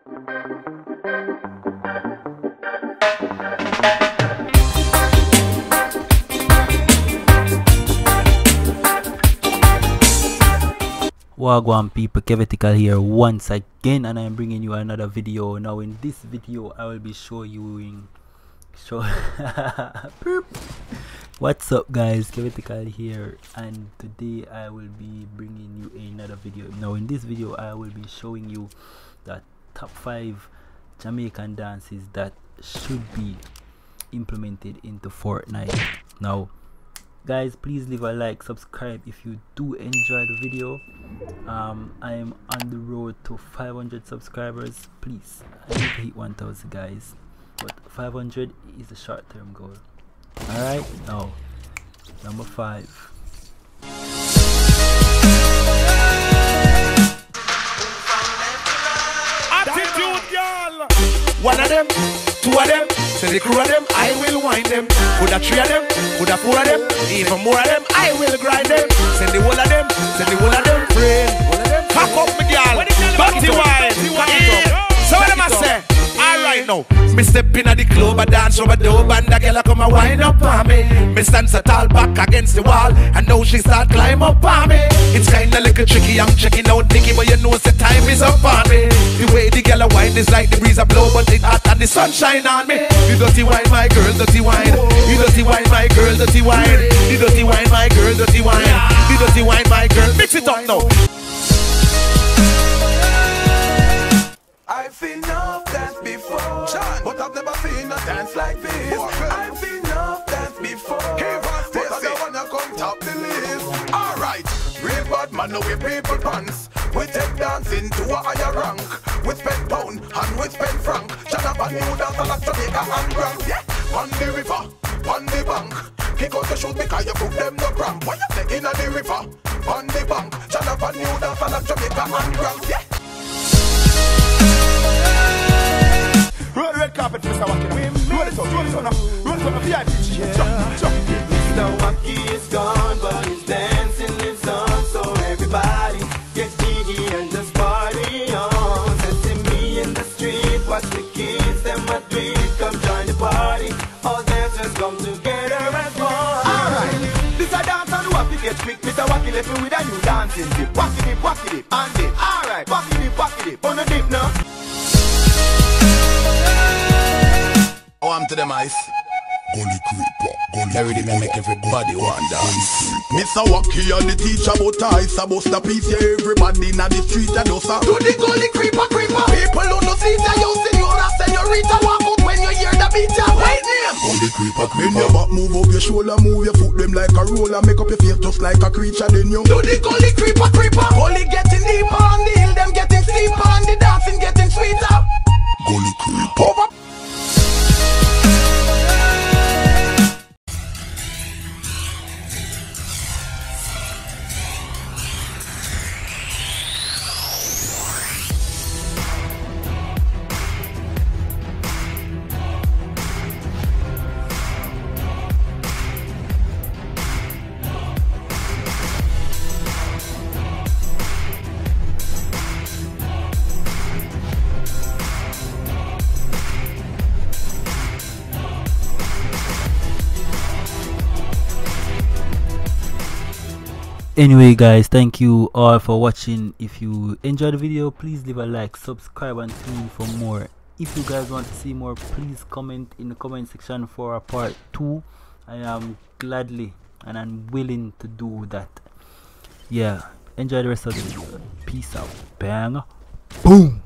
Wagwan people, Kevetical here once again and I'm bringing you another video. Now in this video I will be showing show What's up guys, Kevetical here and today I will be bringing you another video. Now in this video I will be showing you the top 5 Jamaican dances that should be implemented into Fortnite. Now guys please leave a like subscribe if you do enjoy the video. Um i am on the road to 500 subscribers. Please i need to hit 1000 guys. But 500 is a short-term goal. All right now number five One of them, two of them, say the crew of them, I will wind them. Could a three of them, could a four of them, even more of them, I will grind them. Send the whole of them, send the whole of them, friend. Cock up, my girl, back to wine. So what am I say? Alright now, me step in at the club, I dance over the dope, and the girl come and wind up on me. Me stand so tall back against the wall, and now she start climb up on me. It's kinda like a tricky, I'm checking out Nicky, but you know the time is up on me. The girl a wine is like the breeze a blow, but it hot and the sunshine on me. You dirty wine, my girl, dirty wine. You dirty wine, my girl, dirty wine. The dirty wine, my girl, dirty wine. The dirty wine, my girl. Mix it up now. I've seen enough dance before, but I've never seen a dance like this. I've seen enough dance before, but I don't wanna come top the list. Alright, real bad man, no we people pants. We take dancing to a higher rank. We spend pound and we spend franc. Shut up and new dance like Jamaica and Grand. Yeah, on the river, on the bank. Kick out the shoes because you put them no cramp. Why you say in the river, on the bank. Shut up and new dance like Jamaica and Grand. Yeah. Roll red carpet, Mr. Wacky. Roll it out, roll it now. Roll it now, VIP. Jump, come together as one. Alright, this a dance on the wacky get quick. Mr. Wacky left me with a new dancing dip. Wacky dip, wacky dip, and dip. Alright, wacky dip, wacky dip, on the dip now. Oh, I'm to them ice. Gully creeper, gully Every day me make everybody want dance. Mr. Wacky and the teacher about ice I bust a piece yeah everybody inna the street a dosa. Do the gully creeper creeper People who no see ya You senora senorita Walk out when you hear the beat ya Wait name Gully creeper Bend your back move up your shoulder Move your foot them like a roller. Make up your face just like a creature Then you. Do the gully creeper creeper Gully getting deeper On the hill them getting steeper And the dancing getting sweeter. Gully creeper Over anyway guys thank you all for watching. If you enjoyed the video please leave a like subscribe and tune in for more. If you guys want to see more please comment in the comment section for a part two. I am gladly and i'm willing to do that. Yeah enjoy the rest of the video. Peace out. Bang. Boom